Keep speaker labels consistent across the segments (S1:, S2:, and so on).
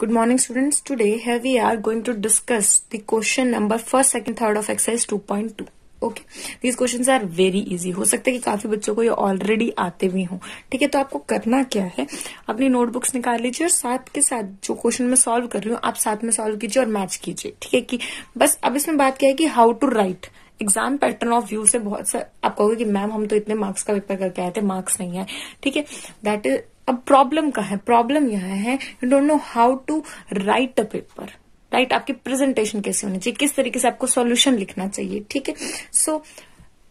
S1: Good morning students. Today here we are going to discuss the question number first, second, third of exercise 2.2. Okay these question are very easy हो सकता है कि काफ़ी बच्चों को ये ऑलरेडी आते भी हों। ठीक है तो आपको करना क्या है? अपनी नोटबुक्स निकाल लीजिए और साथ के साथ जो क्वेश्चन मैं सॉल्व कर रही हूँ आप साथ में सॉल्व कीजिए और मैच कीजिए। ठीक है कि बस अब इसमें बात क्या है कि how to write exam pattern of view से बहुत सा आप कहोगे कि मैम हम तो इतने मार्क्स का पेपर करके आए थे मार्क्स नहीं आए। ठीक है? दैट इज़ अब प्रॉब्लम का है? प्रॉब्लम यह है you don't know how to write a paper right आपकी प्रेजेंटेशन कैसे होनी चाहिए? किस तरीके से आपको सॉल्यूशन लिखना चाहिए? ठीक है? सो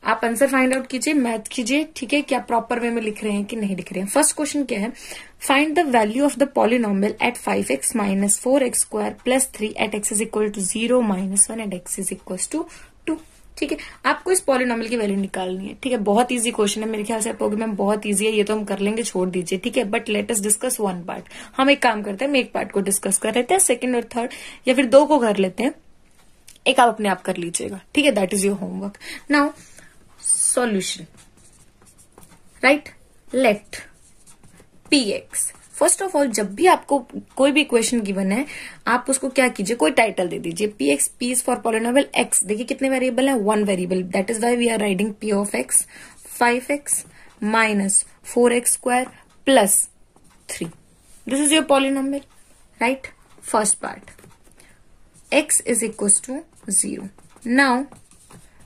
S1: आप आंसर फाइंड आउट कीजिए मैथ कीजिए, ठीक है? क्या प्रॉपर वे में लिख रहे हैं कि नहीं लिख रहे हैं? फ़र्स्ट क्वेश्चन क्या है? Find the value of the polynomial at five x minus four x square plus three at x is equal to zero minus one at x is equal to ठीक है? आपको इस पॉलिनॉमियल की value निकालनी है। ठीक है? बहुत इजी क्वेश्चन है। मेरे ख्याल से आपको मैम, बहुत इजी है, ये तो हम कर लेंगे, छोड़ दीजिए। ठीक है? But let us discuss one part हम एक काम करते हैं, हम एक पार्ट को डिस्कस कर लेते हैं सेकंड और थर्ड या फिर दो को कर लेते हैं। एक आप अपने आप कर लीजिएगा। ठीक है? That is your homework now solution right let P X first of all जब भी आपको कोई भी क्वेश्चन गिवन है आप उसको क्या कीजिए कोई टाइटल दे दीजिए। P X P is for polynomial X देखिए कितने वेरिएबल है? One variable that is why we are writing P of X five X minus four X square plus three this is your polynomial right first part x is equals to 0. Now,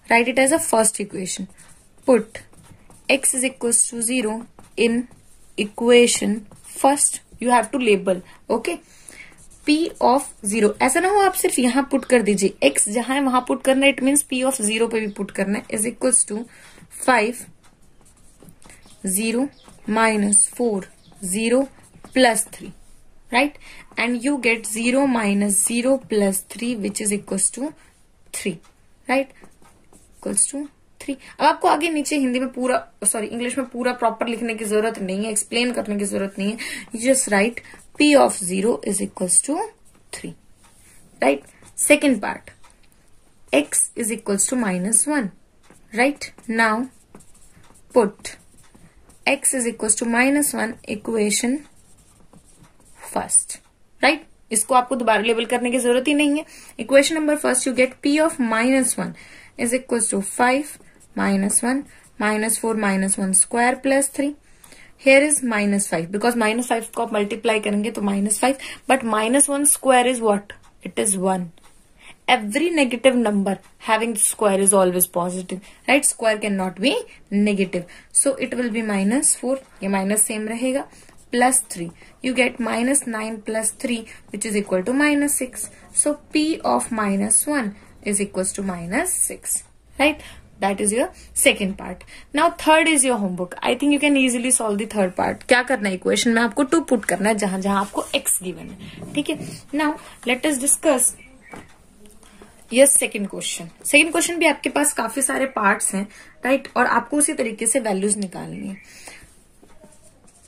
S1: write it as a first equation. Put x is equals to 0 in equation first you have to label okay P of zero ऐसा ना हो आप सिर्फ़ यहाँ put कर दीजिए। X जहाँ है, वहाँ पुट करना it means P of zero पे भी पुट करना है। Is equals to five zero minus four zero plus three right and you get zero minus zero plus three which is equals to three right equals to three अब आपको आगे नीचे हिंदी में पूरा सॉरी इंग्लिश में पूरा प्रॉपर लिखने की ज़रूरत नहीं है एक्सप्लेन करने की ज़रूरत नहीं है। Just right p of zero is equals to three right second part x is equals to minus one right now put x is equals to minus one equation first right इसको आपको दोबारा label करने की ज़रूरत ही नहीं है। Equation number first you get p of minus one is equals to five minus 1 minus 4 minus 1 square plus 3 here is minus 5 because minus 5 को आप multiply करेंगे तो minus 5 but minus 1 square is what it is 1 every negative number having square is always positive right square cannot be negative so it will be minus 4 ये minus same रहेगा plus 3 you get minus 9 plus 3 which is equal to minus 6 so p of minus 1 is equals to minus 6 right that is your second part now third is your homework I think you can easily solve the third part क्या करना है equation में आपको to put करना है, जहाँ जहाँ आपको एक्स गिवन है। ठीक है? Now let us discuss yes second question second question भी आपके पास काफ़ी सारे पार्ट्स हैं राइट right? और आपको उसी तरीके से वैल्यूज़ निकालनी है।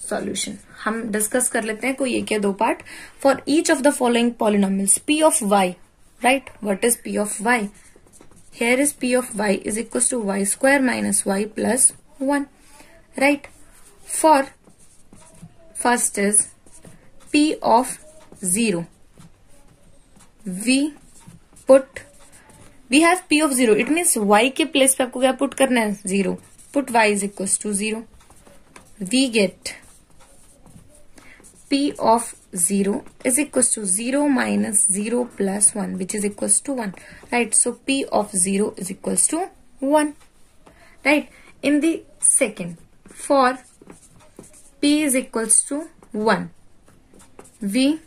S1: सॉल्यूशन हम डिस्कस कर लेते हैं कोई एक या दो part for each of the following polynomials p of y right what is p of y Here is p of y is equals to y square minus y plus 1. Right? For first is p of 0. We put we have p of 0. It means y के place पे आपको क्या put करना है 0. Put y is equals to 0. We get p of 0 is equals to 0 minus 0 plus 1 which is equals to 1 right? So p of 0 is equals to 1 right? In the second for p is equals to 1 we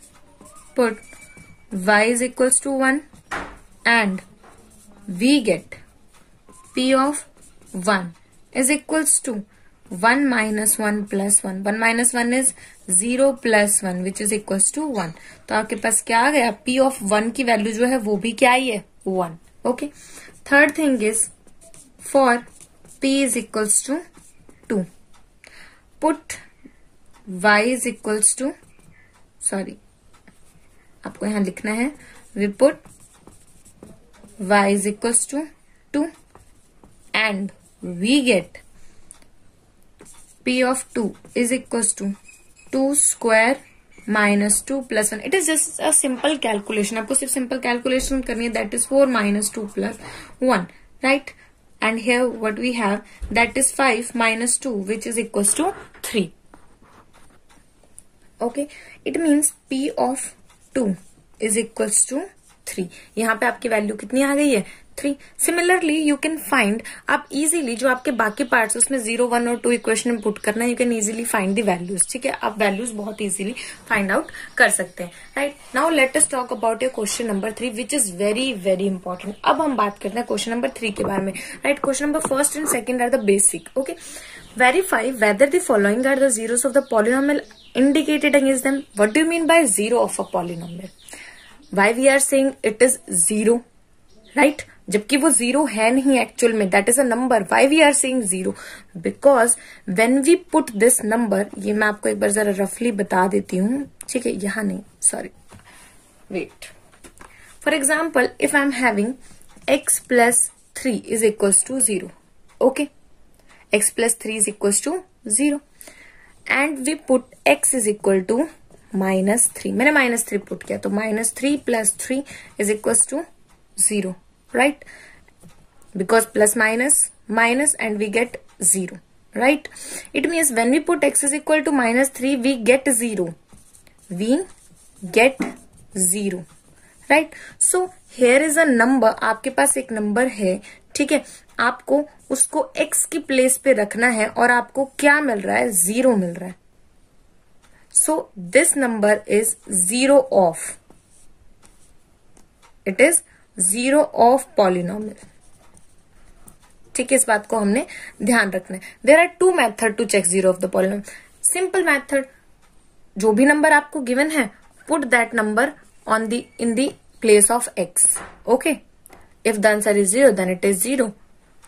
S1: put y is equals to 1 and we get p of 1 is equals to one minus one plus one. One minus one is zero plus one which is equal to one. तो आपके पास क्या आ गया? P of one की value जो है, वो भी क्या आई है? One. Okay third thing is for P is equals to two put y is equals to sorry आपको यहाँ लिखना है। We put y is equals to two and we get p of 2 is equals to 2 square minus two plus one it is just a simple calculation आपको सिर्फ simple calculation करनी है that is four minus two plus one right and here what we have that is 5 minus 2 which is equals to 3 okay it means p of 2 is equals to three यहाँ पे आपकी value कितनी आ गई है? Three similarly you can find आप easily जो आपके बाकी पार्ट्स उसमें ज़ीरो वन और टू इक्वेशन में पुट करना you can easily find the values ठीक है? आप वैल्यूज़ बहुत इजीली फाइंड आउट कर सकते हैं. Right now let us talk about your question number three which is very very important अब हम बात करते हैं क्वेश्चन नंबर थ्री के बारे में. Right question number first and second are the basic okay verify whether the following are the zeros of the polynomial indicated against them. What do you mean by zero of a polynomial? Why we are saying it is zero right जबकि वो zero है नहीं actual में. That is a number why we are saying zero because when we put this number ये मैं आपको एक बार जरा रफली बता देती हूँ. ठीक है, यहाँ नहीं. Sorry wait for example if I am having x plus three is equals to zero okay x plus three is equals to zero and we put x is equal to minus three मैंने minus three put किया तो minus three plus three is equal to zero right because plus minus minus and we get zero right? It means when we put x is equal to minus 3 we get 0 we get 0 right? So, here is a number. आपके पास एक number है, ठीक है? आपको उसको x की place पे रखना है और आपको क्या मिल रहा है? ज़ीरो मिल रहा है। So, this number is zero of. It is zero of polynomial. ठीक है, इस बात को हमने ध्यान रखना है। There are two method to check zero of the polynom simple method जो भी नंबर आपको गिवन है put that number on the in the place of x okay if the answer is zero then it is zero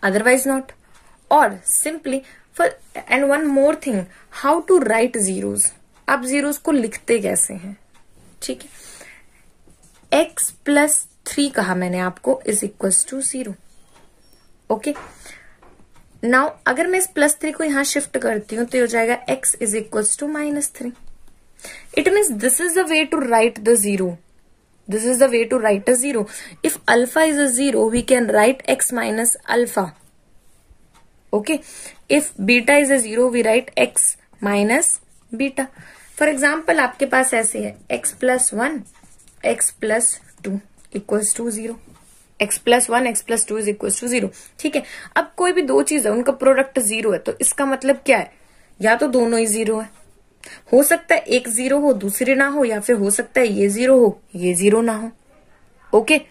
S1: otherwise not और simply for and one more thing how to write zeros आप zeros को लिखते कैसे हैं? ठीक है? X plus three कहा मैंने आपको is equal to zero okay now अगर मैं इस प्लस थ्री को यहाँ शिफ्ट करती हूँ तो हो जाएगा x is equal to minus three it means this is the way to write the zero this is the way to write a zero if alpha is a zero we can write x minus alpha okay if beta is a zero we write x minus beta for example आपके पास ऐसे है x plus one x plus two equals to zero x plus one x plus two is equal to zero ठीक है? अब कोई भी दो चीज़ है, उनका प्रोडक्ट ज़ीरो है तो इसका मतलब क्या है? या तो दोनों ही ज़ीरो है। हो सकता है एक ज़ीरो हो, दूसरे ना हो, या फिर हो सकता है ये ज़ीरो हो, ये ज़ीरो ना हो। ओके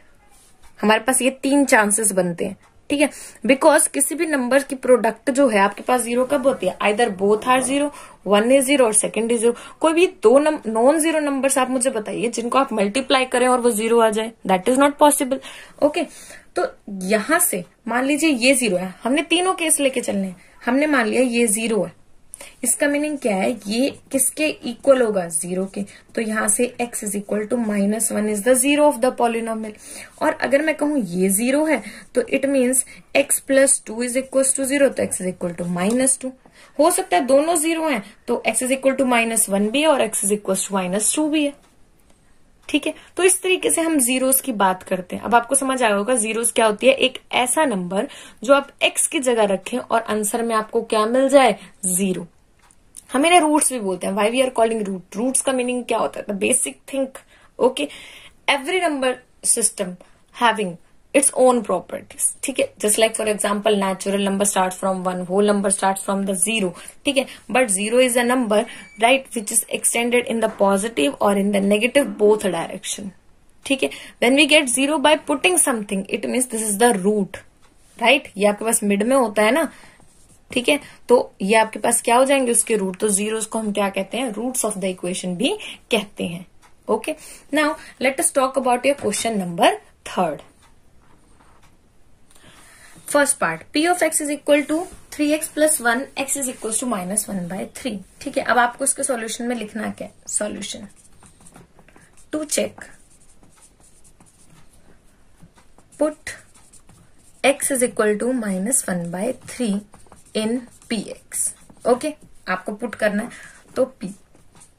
S1: हमारे पास ये तीन चांसेस बनते हैं। ठीक है? बिकॉज़ किसी भी नंबर की प्रोडक्ट जो है, आपके पास ज़ीरो कब होती है? Either both are zero one is zero और सेकंड इज़ ज़ीरो कोई भी दो नॉन ज़ीरो नंबर आप मुझे बताइए, जिनको आप मल्टीप्लाई करें और वो ज़ीरो आ जाए. That is not possible okay तो यहाँ से, मान लीजिए ये ज़ीरो है. हमने तीनों केस लेके चलने हैं. हमने मान लिया ये ज़ीरो है. इसका मीनिंग क्या है? ये किसके इक्वल होगा? ज़ीरो के। तो यहाँ से x is equal to minus one is the zero of the polynomial और अगर मैं कहूँ ये ज़ीरो है तो it means x plus two is equal to zero तो x is equal to minus two हो सकता है दोनों ज़ीरो हैं तो x is equal to minus one भी है और x is equal to minus two भी है। ठीक है? तो इस तरीके से हम जीरोस की बात करते हैं। अब आपको समझ आया होगा जीरोस क्या होती है? एक ऐसा नंबर जो आप एक्स की जगह रखें और आंसर में आपको क्या मिल जाए? ज़ीरो हम इन्हें रूट्स भी बोलते हैं। Why we are calling root roots का मीनिंग क्या होता है? The basic think okay every number system having its own properties. ठीक है? Just like for example natural number start from one whole number start from the zero ठीक है? But zero is a number right which is extended in the positive और in the negative both direction ठीक है? When we get zero by putting something it means this is the root right ये आपके पास mid में होता है ना? ठीक है? तो ये आपके पास क्या हो जाएँगे उसके रूट तो ज़ीरो को हम क्या कहते हैं? रूट्स ऑफ़ द इक्वेशन भी कहते हैं। Okay now let us talk about your question number third first part p of x is equal to three x plus one x is equal to minus one by three ठीक है, अब आपको इसके solution में लिखना क्या? Solution to check put x is equal to minus one by three in p x okay आपको put करना है तो p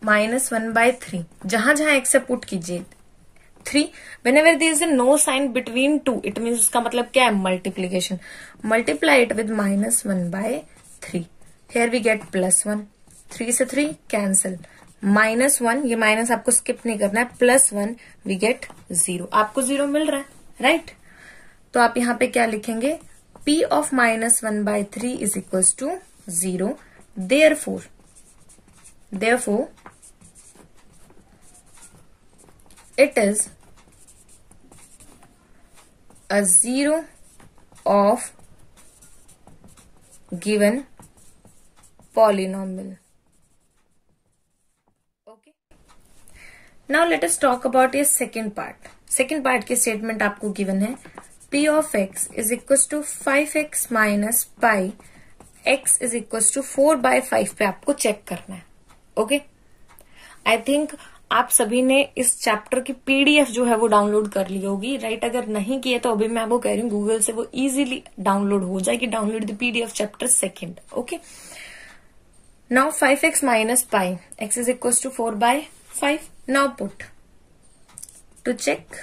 S1: minus one by three जहाँ जहाँ एक्स से पुट कीजिए। Three whenever there is no sign between two it mean उसका मतलब क्या है multiplication multiply it with minus one by three here we get plus one three से three cancel minus one ये माइनस आपको skip नहीं करना है. Plus one we get zero आपको ज़ीरो मिल रहा है राइट right? तो आप यहाँ पे क्या लिखेंगे? P of minus one by three is equal to zero therefore therefore it is a zero of given polynomial. Okay. Now let us talk about a second part. Second part के statement आपको given है p of x is equals to 5x minus pi x is equals to 4 by 5 पे आपको check करना है okay I think आप सभी ने इस चैप्टर की पीडीएफ जो है वो डाउनलोड कर ली होगी राइट अगर नहीं किया तो अभी मैं आपको कह रही हूँ गूगल से वो इजीली डाउनलोड हो जाएगी download the PDF chapter second okay now five x minus pi x is equal to four by five now put to check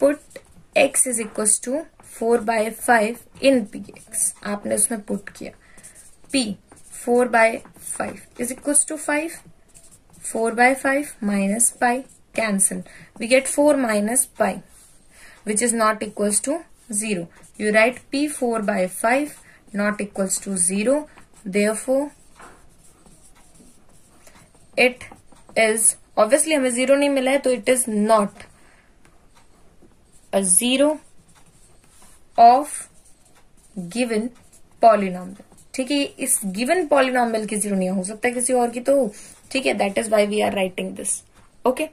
S1: put x is equal to four by five in p x आपने उसमें put किया। P four by five is equal to five 4 by 5 minus pi cancel. We get 4 minus pi which is not equals to 0. You write P4 by 5 not equals to 0. Therefore, it is obviously हमें 0 नहीं मिला है तो it is not a 0 of given polynomial. ठीक है इस given polynomial की zero नहीं हो सकता किसी और की तो ठीक है that is why we are writing this okay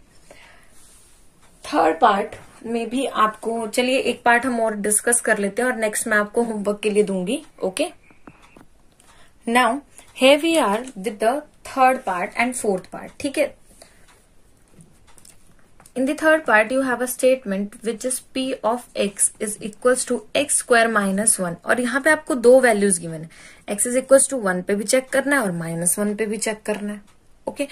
S1: third part में भी आपको चलिए एक पार्ट हम और डिस्कस कर लेते हैं और नेक्स्ट मैं आपको होमवर्क के लिए दूँगी okay now here we are with the third part and fourth part ठीक है? In the third part, you have a statement which is p of x is equals to x square minus one और यहाँ पे आपको दो values given है. X is equals to one पे भी चेक करना है और माइनस वन पे भी चेक करना है. Okay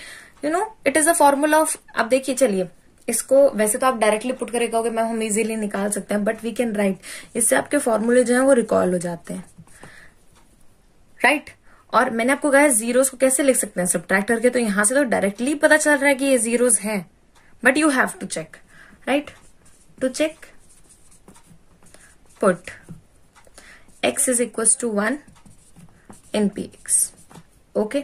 S1: you know it is a formula of आप देखिए, चलिए। इसको वैसे तो आप डायरेक्टली पुट करके कहोगे मैं हम इजीली निकाल सकते हैं बट वी कैन राइट इससे आपके फॉर्मूले जो है, वो रिकॉल हो जाते हैं। Right right? और मैंने आपको कहा जीरोस को कैसे लिख सकते हैं? सब्ट्रैक्ट करके तो यहाँ से तो डायरेक्टली पता चल रहा है कि ये जीरोस हैं। But you have to check right to check put is equals to 1 in px okay?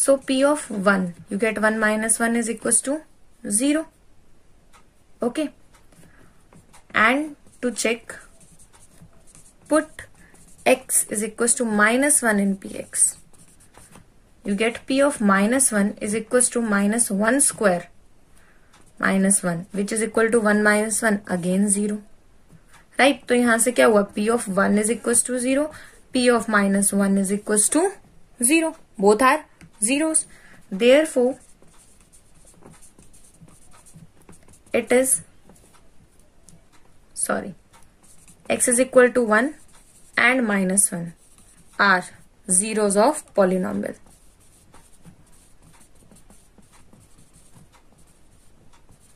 S1: So P of 1, you get 1 minus 1 is equals to 0. Okay. And to check, put x is equals to minus 1 in Px. You get P of minus 1 is equals to minus 1 square minus 1 which is equal to 1 minus 1 again 0. Right? तो यहां से क्या हुआ P of 1 is equals to 0. P of minus 1 is equals to 0. Both are zeros. Therefore, it is sorry x is equal to 1 and minus 1 are zeros of polynomial.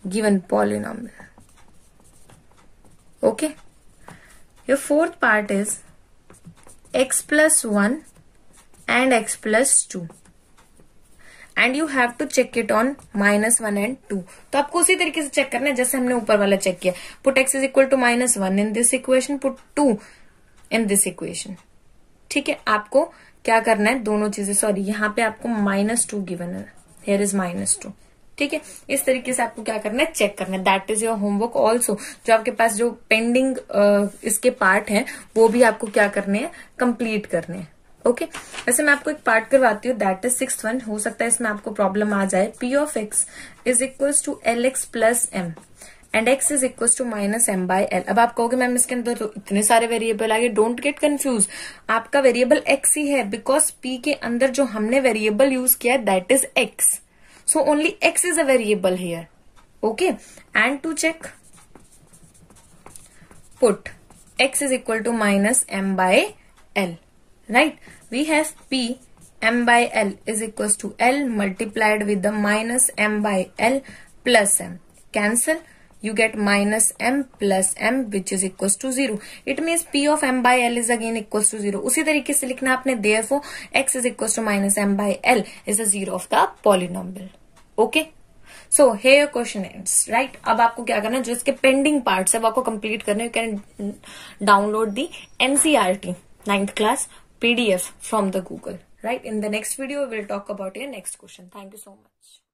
S1: given polynomial. Okay. Your fourth part is x plus 1 and x plus 2. And you have to check it on minus one and two तो आपको उसी तरीके से check करना है, जैसे हमने ऊपर वाला चेक किया। Put x is equal to minus one in this equation put two in this equation ठीक है? आपको क्या करना है? दोनों चीज़ें सॉरी यहाँ पे आपको माइनस टू गिवन है। हेयर इज़ माइनस टू ठीक है? इस तरीके से आपको क्या करना है? चेक करना है। That is your homework also जो आपके पास जो पेंडिंग इसके पार्ट हैं, वो भी आपको क्या करने हैं? कंप्लीट करने हैं। Okay okay? वैसे मैं आपको एक पार्ट करवाती हूँ दैट इज़ सिक्स वन हो सकता है इसमें आपको प्रॉब्लम आ जाए। P of x is equals to l x plus m and x is equal to minus m by l अब आप कहोगे, मैम, इसके अंदर तो इतने सारे वेरिएबल आ गए। डोंट गेट कंफ्यूज आपका वेरिएबल एक्स ही है बिकॉज़ पी के अंदर जो हमने वेरिएबल यूज़ किया है that is x so only x is a variable here okay and to check put x is equal to minus m by l right? We have p m by l is equals to l multiplied with the minus m by l plus m. Cancel. You get minus m plus m which is equals to zero. It means p of m by l is again equals to zero. उसी तरीके से लिखना आपने therefore x is equals to minus m by l is the zero of the polynomial. Okay. So here your question ends right अब आपको क्या करना है जो इसके पेंडिंग पार्ट है वो आपको कंप्लीट करना you can download the NCERT ninth class PDF from the Google, right? In the next video, we'll talk about your next question. Thank you so much.